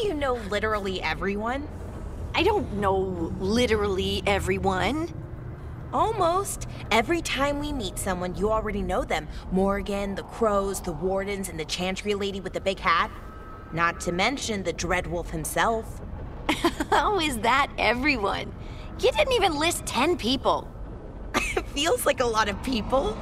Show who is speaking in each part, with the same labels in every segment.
Speaker 1: do you know literally everyone?
Speaker 2: I don't know literally everyone.
Speaker 1: Almost. Every time we meet someone, you already know them. Morrigan, the crows, the wardens, and the chantry lady with the big hat. Not to mention the Dreadwolf himself.
Speaker 2: How oh, is that everyone? You didn't even list 10 people.
Speaker 1: it feels like a lot of people.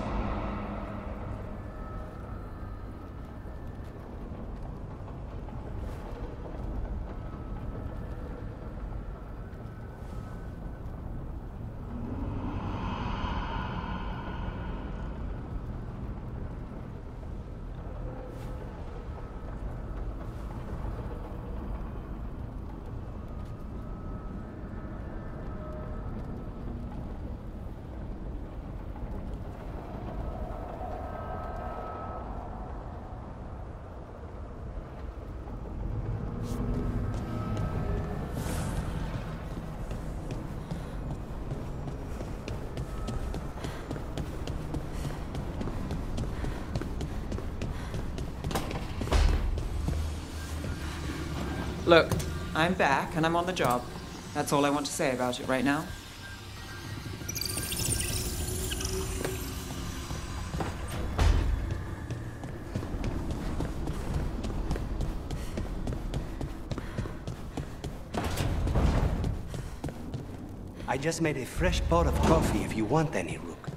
Speaker 3: Look, I'm back and I'm on the job. That's all I want to say about it right now.
Speaker 4: I just made a fresh pot of coffee if you want any, Rook.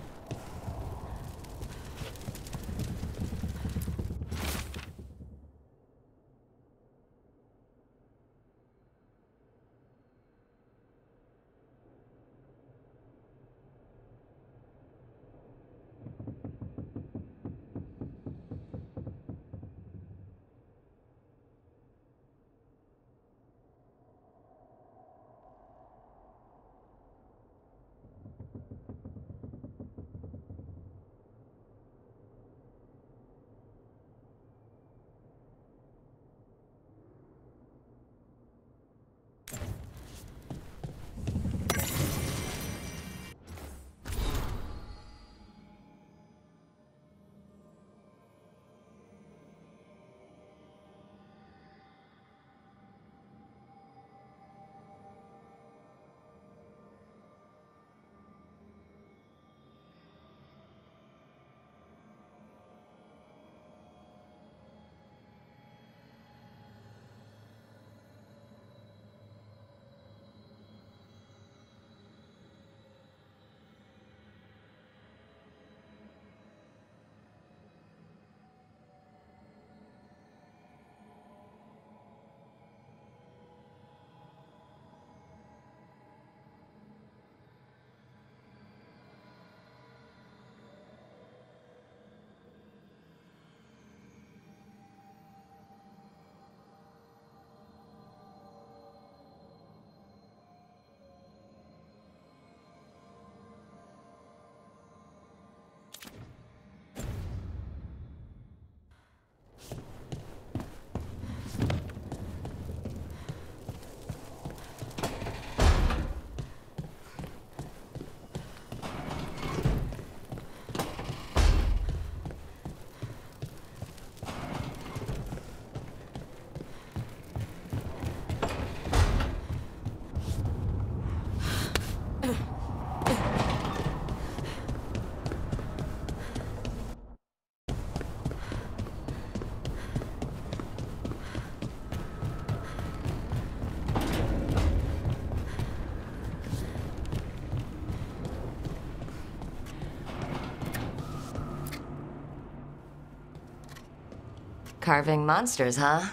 Speaker 5: Carving monsters, huh?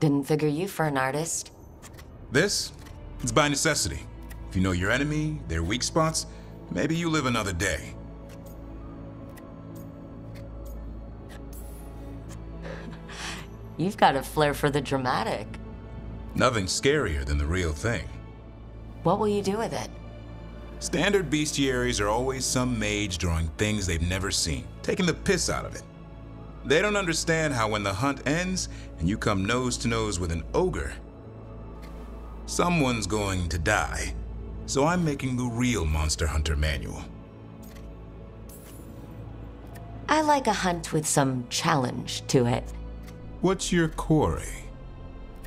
Speaker 5: Didn't figure you for an artist.
Speaker 6: This? It's by necessity. If you know your enemy, their weak spots, maybe you live another day.
Speaker 5: You've got a flair for the dramatic.
Speaker 6: Nothing scarier than the real thing.
Speaker 5: What will you do with it?
Speaker 6: Standard bestiaries are always some mage drawing things they've never seen, taking the piss out of it. They don't understand how when the hunt ends and you come nose to nose with an ogre, someone's going to die. So I'm making the real Monster Hunter manual.
Speaker 5: I like a hunt with some challenge to it.
Speaker 6: What's your quarry?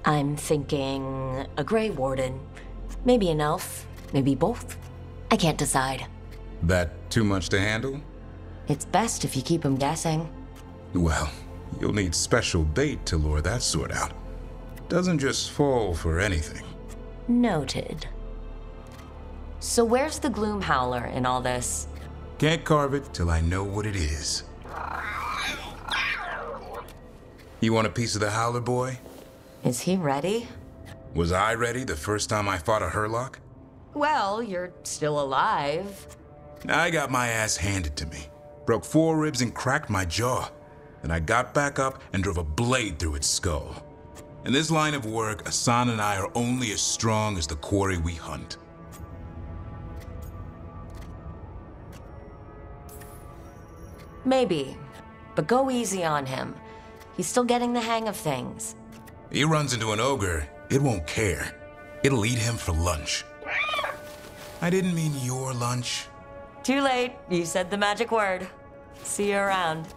Speaker 5: I'm thinking a Grey Warden. Maybe an elf. Maybe both. I can't decide.
Speaker 6: That too much to handle?
Speaker 5: It's best if you keep him guessing.
Speaker 6: Well, you'll need special bait to lure that sort out. Doesn't just fall for anything.
Speaker 5: Noted. So where's the Gloom Howler in all this?
Speaker 6: Can't carve it till I know what it is. You want a piece of the Howler boy?
Speaker 5: Is he ready?
Speaker 6: Was I ready the first time I fought a Hurlock?
Speaker 5: Well, you're still alive.
Speaker 6: I got my ass handed to me. Broke four ribs and cracked my jaw. Then I got back up and drove a blade through its skull. In this line of work, Assan and I are only as strong as the quarry we hunt.
Speaker 5: Maybe. But go easy on him. He's still getting the hang of things.
Speaker 6: He runs into an ogre, it won't care. It'll eat him for lunch. I didn't mean your lunch.
Speaker 5: Too late. You said the magic word. See you around.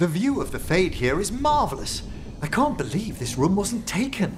Speaker 7: The view of the Fade here is marvelous. I can't believe this room wasn't taken.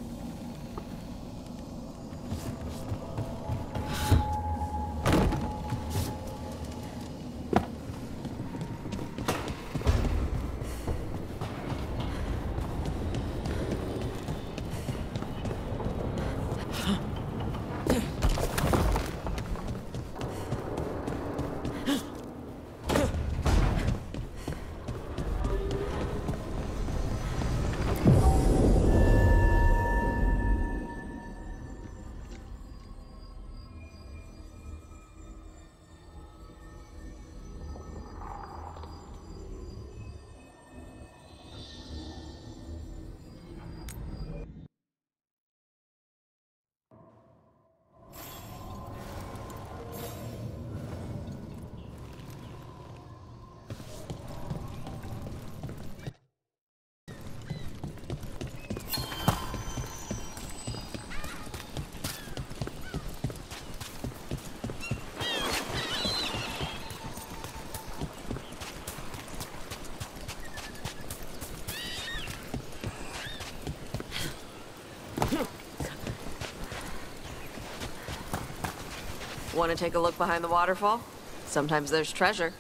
Speaker 8: Want to take a look behind the waterfall? Sometimes there's treasure.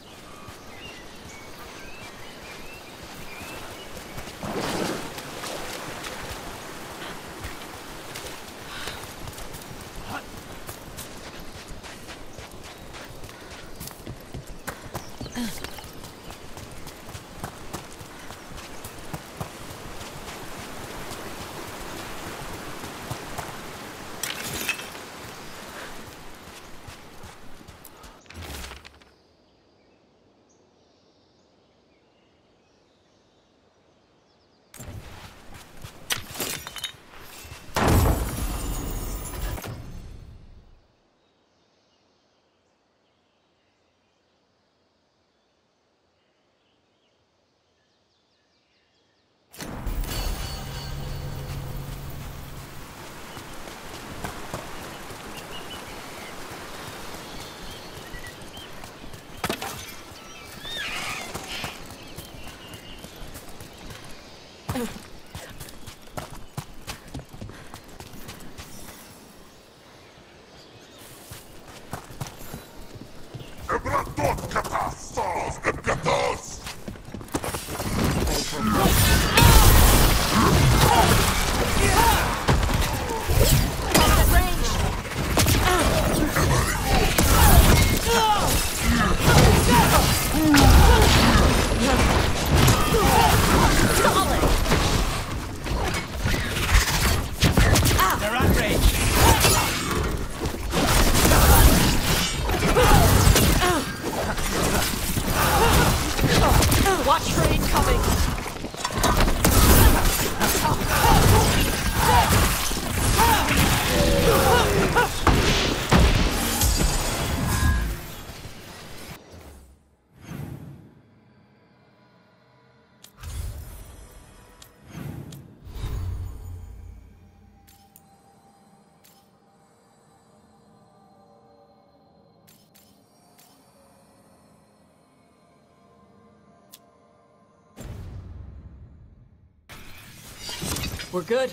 Speaker 8: We're good.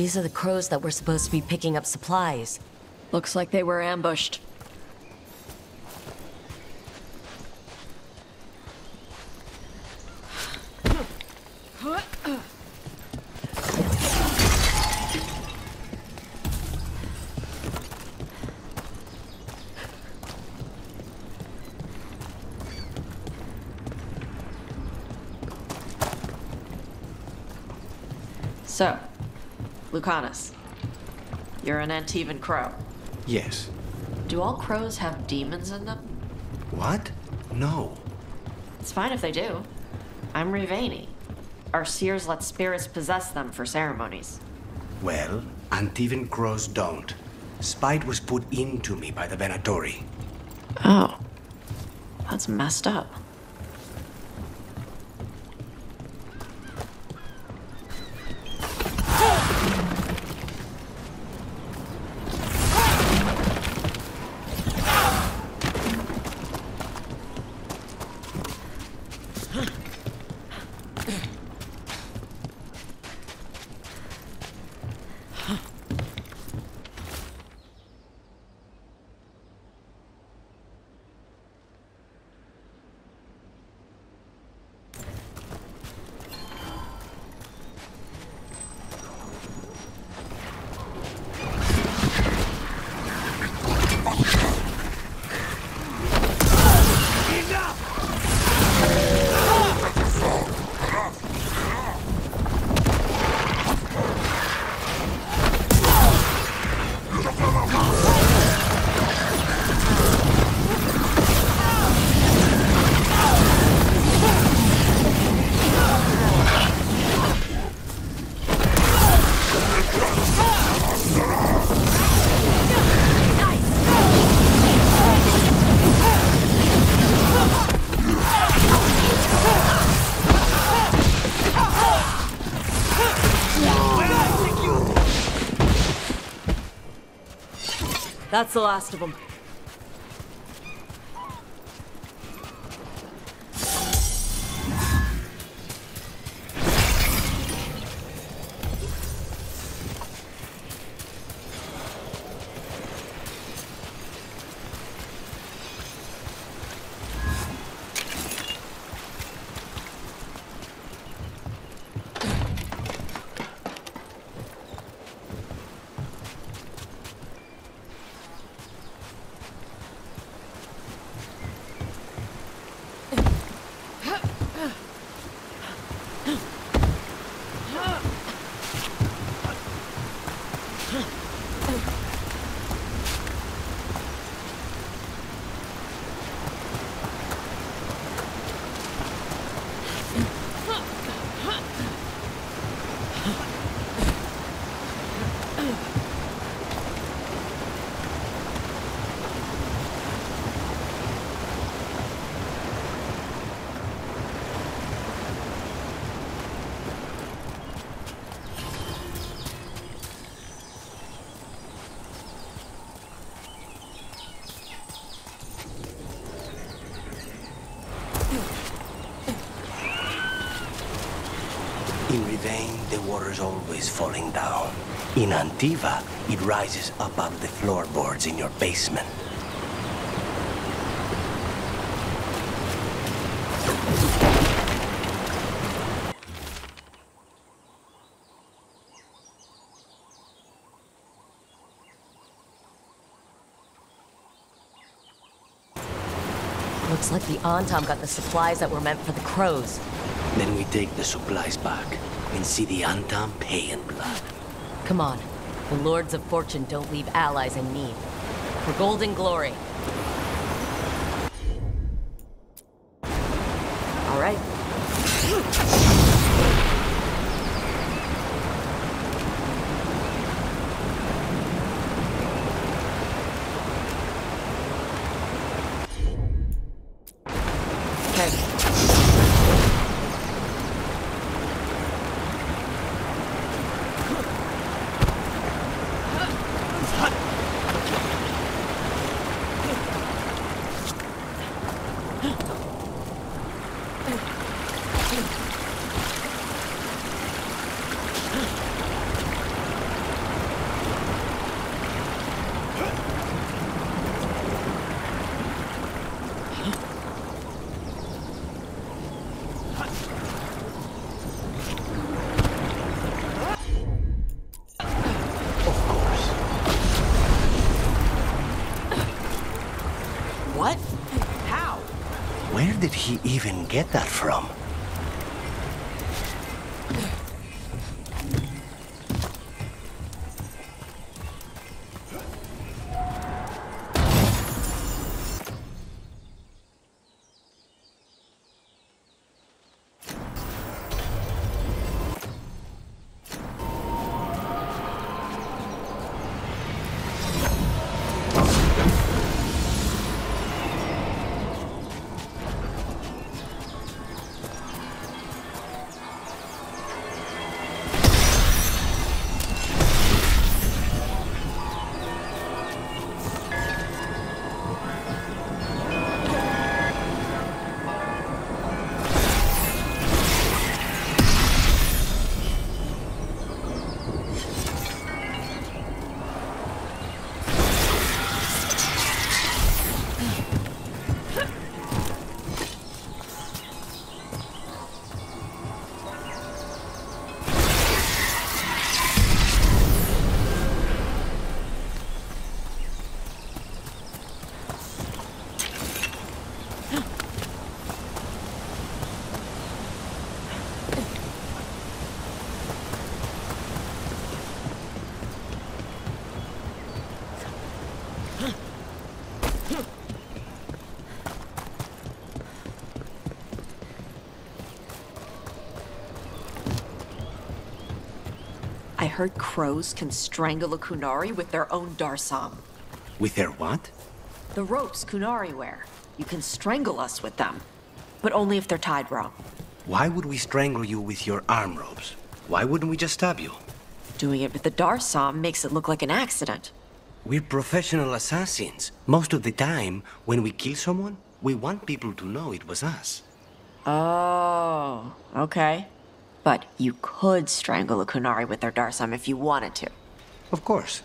Speaker 5: These are the crows that were supposed to be picking up supplies.
Speaker 9: Looks like they were ambushed.
Speaker 8: So, Lucanis, you're an Antivan crow.
Speaker 4: Yes.
Speaker 8: Do all crows have demons in them?
Speaker 4: What? No.
Speaker 8: It's fine if they do. I'm Rivaini. Our seers let spirits possess them for ceremonies.
Speaker 4: Well, Antivan crows don't. Spite was put into me by the Venatori.
Speaker 8: Oh. That's messed up.
Speaker 5: That's the last of them.
Speaker 4: In The water's always falling down. In Antiva, it rises above the floorboards in your basement.
Speaker 5: Looks like the Antaam got the supplies that were meant for the crows.
Speaker 4: Then we take the supplies back and see the Antaam pay in blood.
Speaker 5: Come on. The Lords of Fortune don't leave allies in need. For golden glory.
Speaker 8: All right. Okay.
Speaker 4: did he even get that from?
Speaker 8: I heard crows can strangle a Qunari with their own Darsam.
Speaker 4: With their what?
Speaker 8: The ropes Qunari wear. You can strangle us with them. But only if they're tied wrong.
Speaker 4: Why would we strangle you with your arm ropes? Why wouldn't we just stab you?
Speaker 8: Doing it with the Darsam makes it look like an accident.
Speaker 4: We're professional assassins. Most of the time, when we kill someone, we want people to know it was us.
Speaker 8: Oh, okay. But you could strangle a Qunari with their Darsam if you wanted to.
Speaker 4: Of course.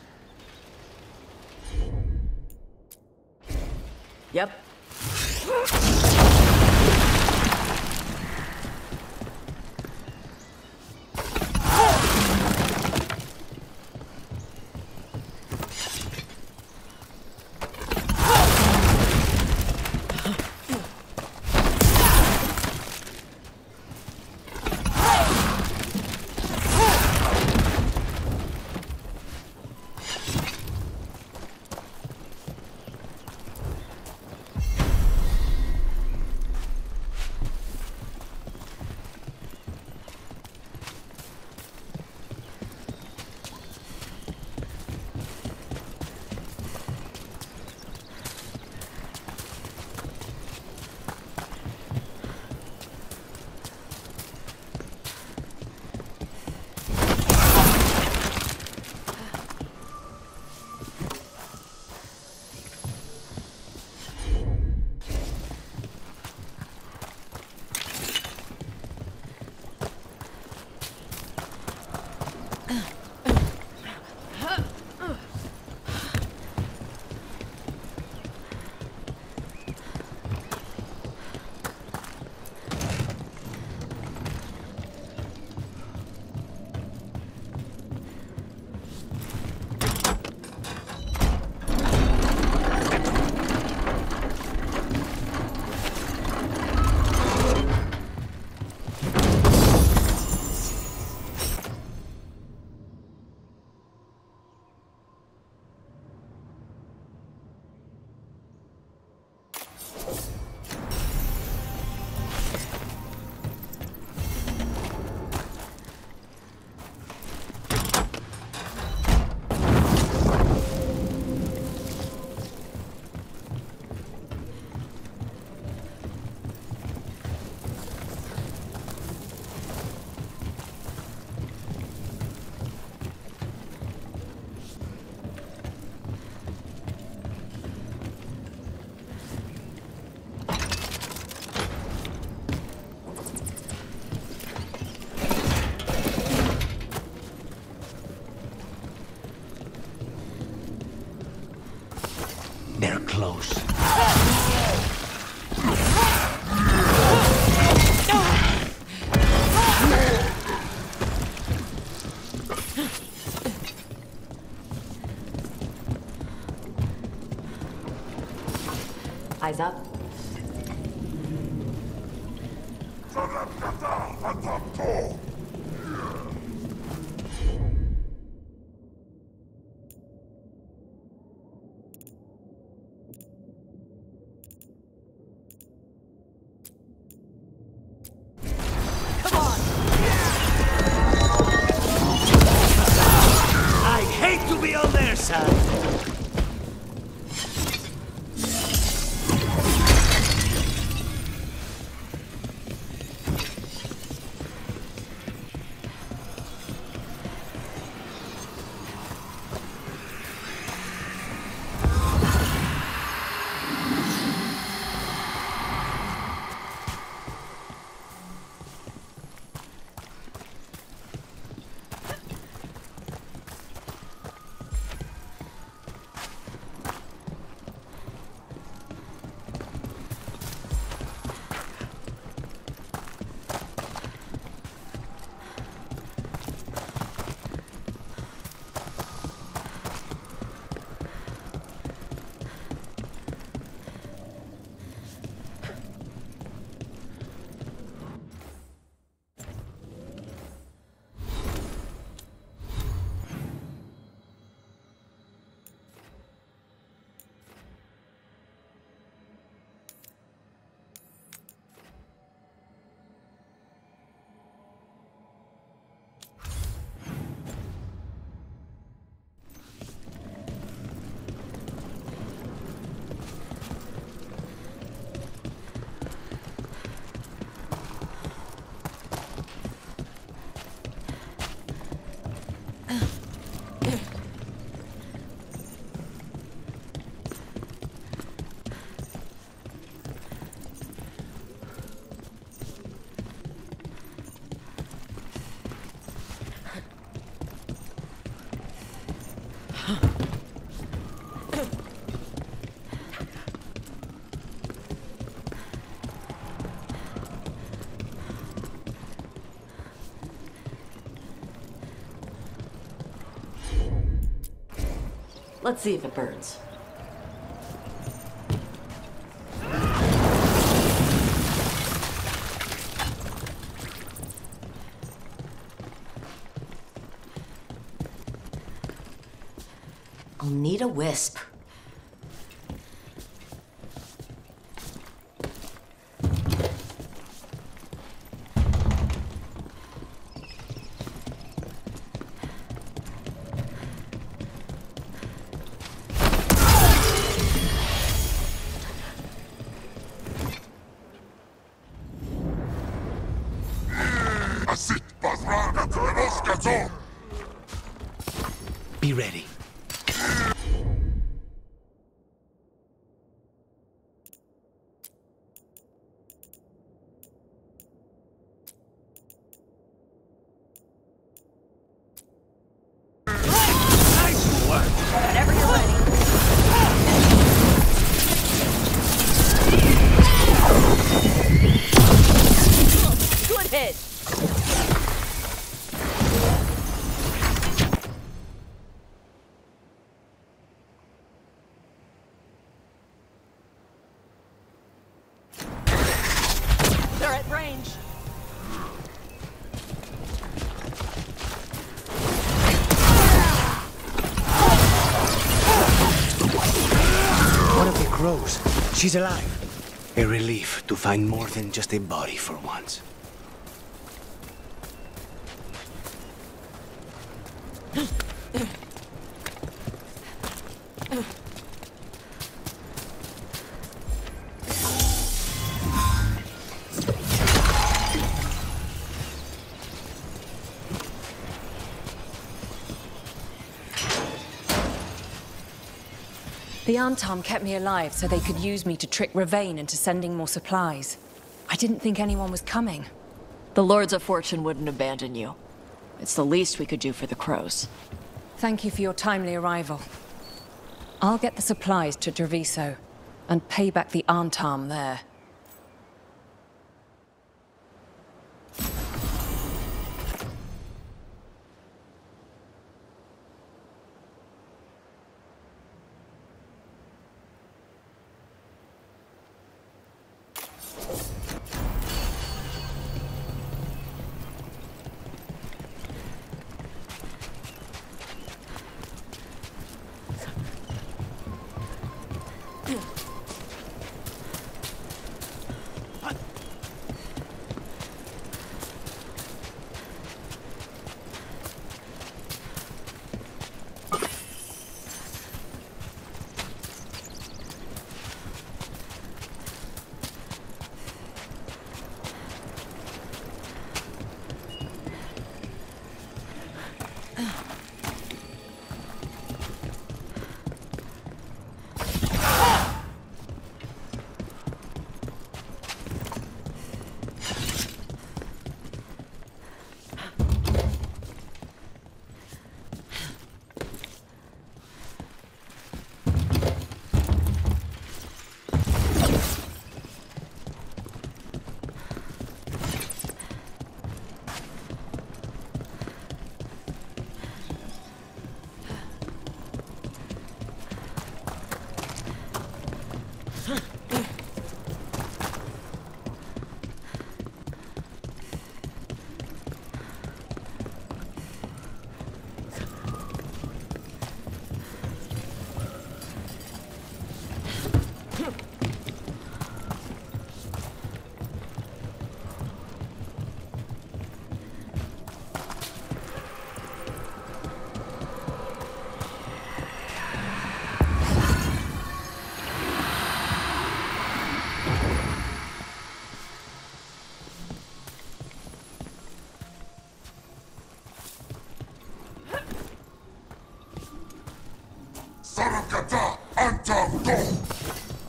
Speaker 8: Yep.
Speaker 5: Eyes up.
Speaker 4: To the
Speaker 10: Let's see if it burns.
Speaker 5: I'll need a wisp.
Speaker 4: She's alive. A relief to find more than just a body for once.
Speaker 11: The Antaam kept me alive so they could use me to trick Ravane into sending more supplies. I didn't think anyone was coming.
Speaker 8: The Lords of Fortune wouldn't abandon you. It's the least we could do for the crows.
Speaker 11: Thank you for your timely arrival. I'll get the supplies to Treviso and pay back the Antaam there.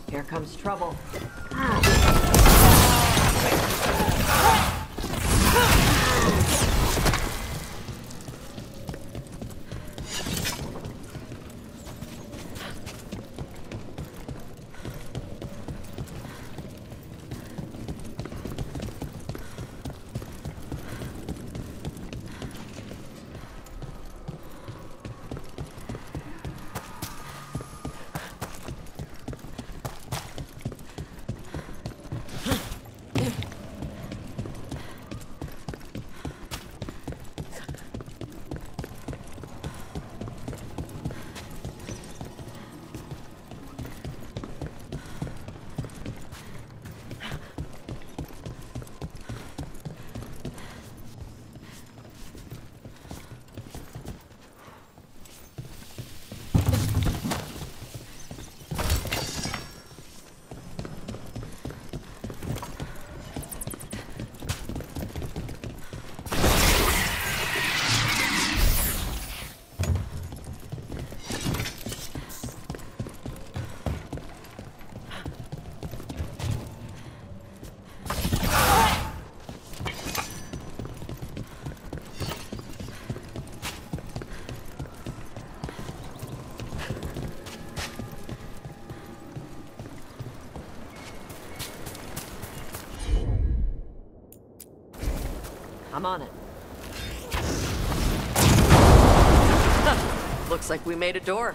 Speaker 8: Here comes trouble. Ah. I'm on it. Looks like we made a door.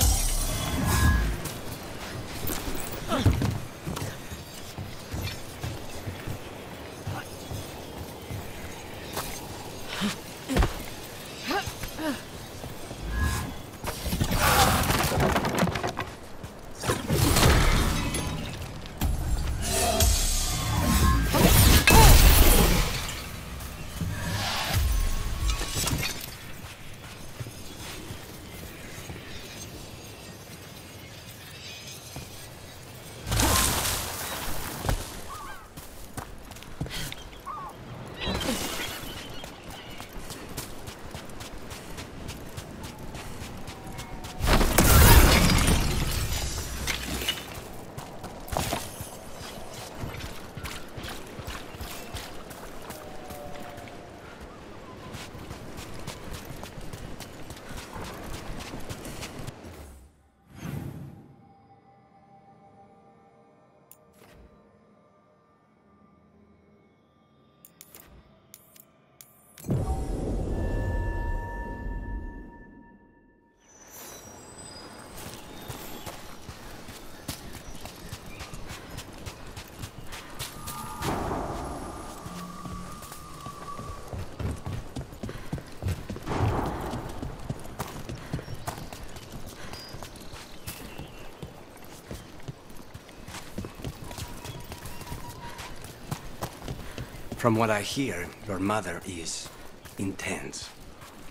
Speaker 4: From what I hear, your mother is intense.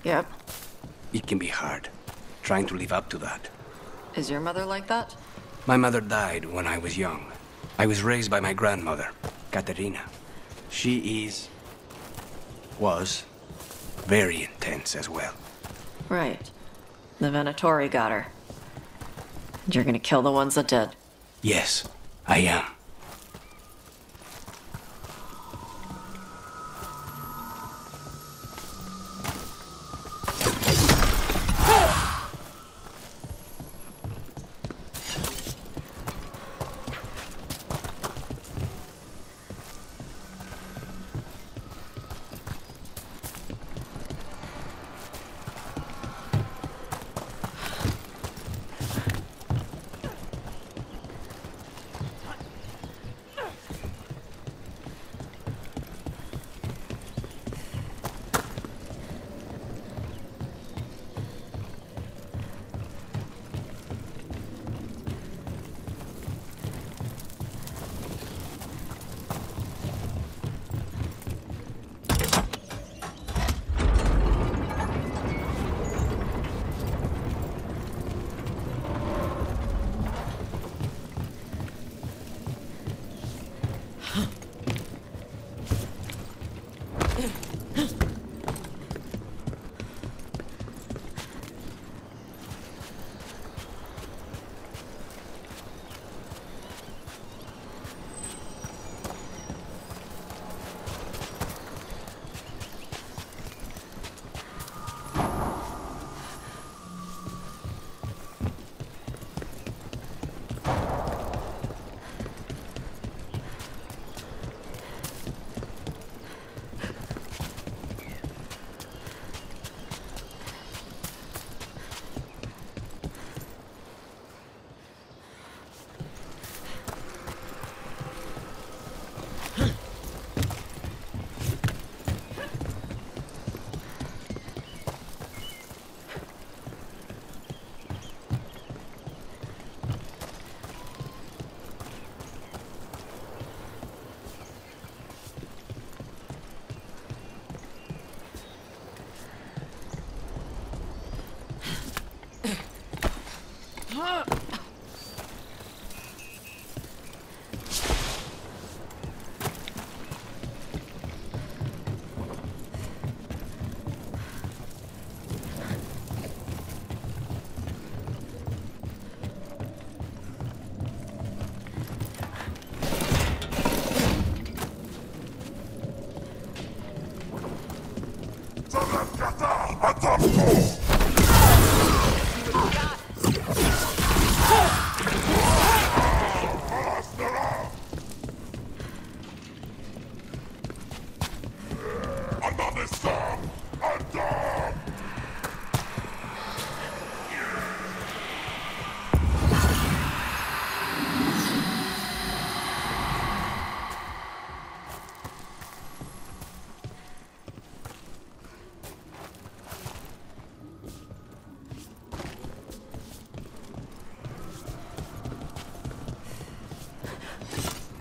Speaker 8: Yep.
Speaker 4: It can be hard, trying to live up to that.
Speaker 8: Is your mother like that?
Speaker 4: My mother died when I was young. I was raised by my grandmother, Caterina. She is... was... very intense as well.
Speaker 8: Right. The Venatori got her. And you're gonna kill the ones that did.
Speaker 4: Yes, I am.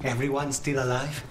Speaker 4: Everyone still alive?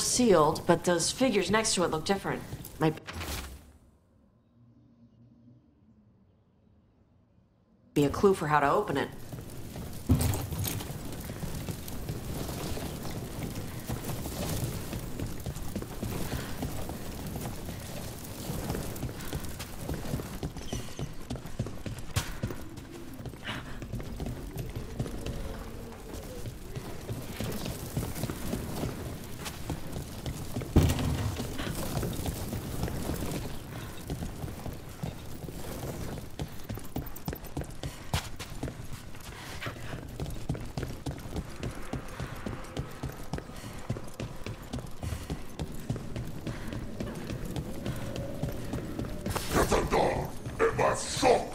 Speaker 8: Door's sealed, but those figures next to it look different. Might be a clue for how to open it. Get the door! It was shot!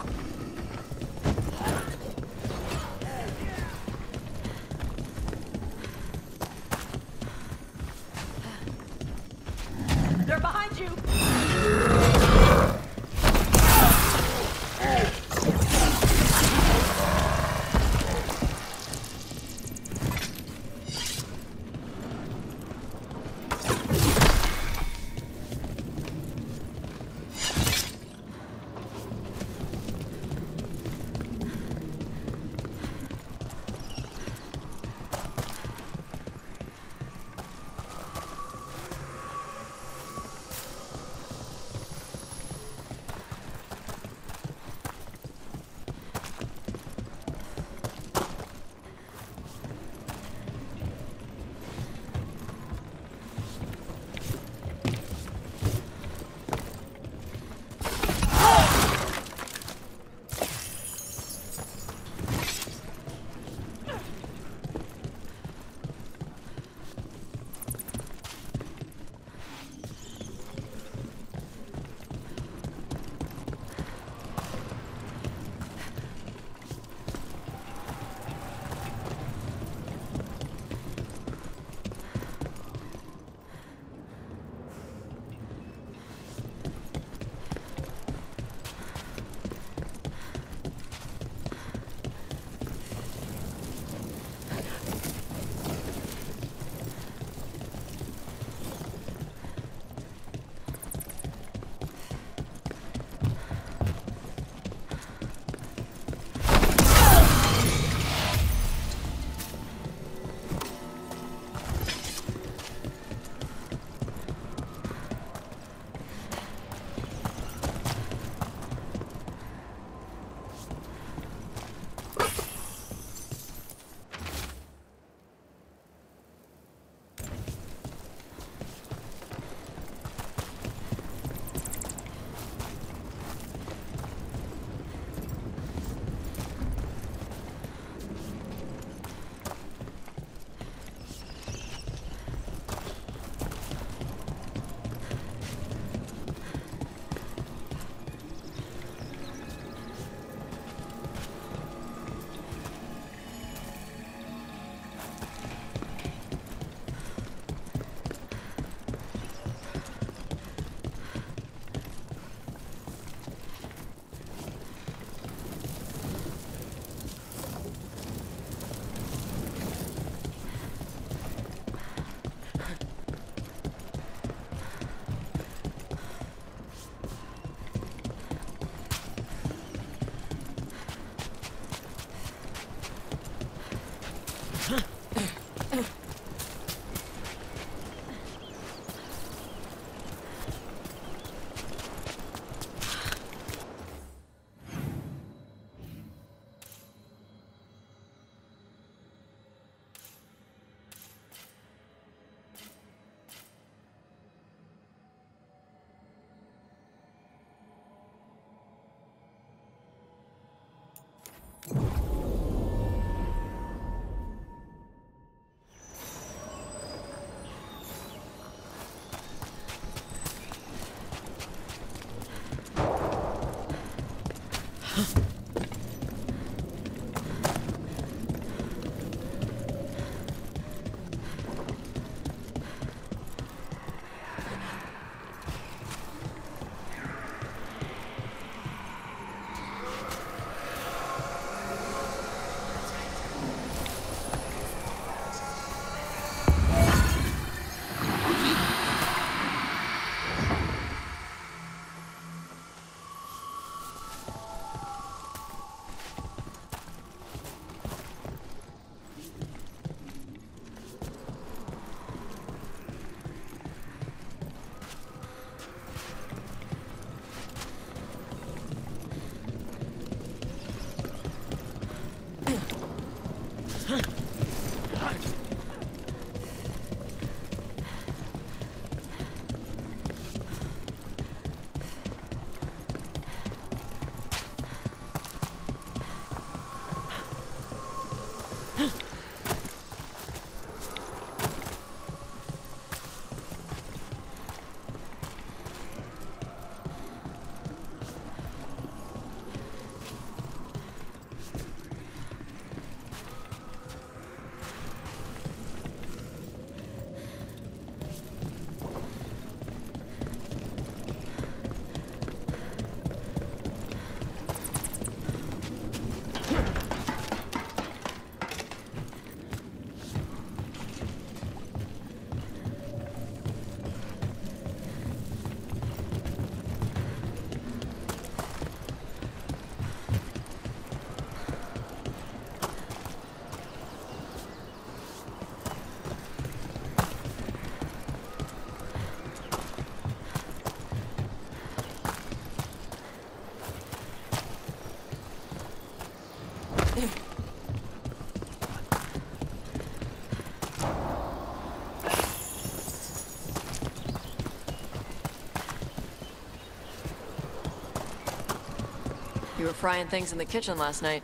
Speaker 8: Frying things in the kitchen last night.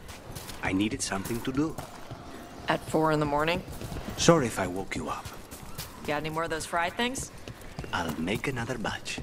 Speaker 4: I needed something to do.
Speaker 8: At four in the morning?
Speaker 4: Sorry if I woke you up.
Speaker 8: Got any more of those fried things?
Speaker 4: I'll make another batch.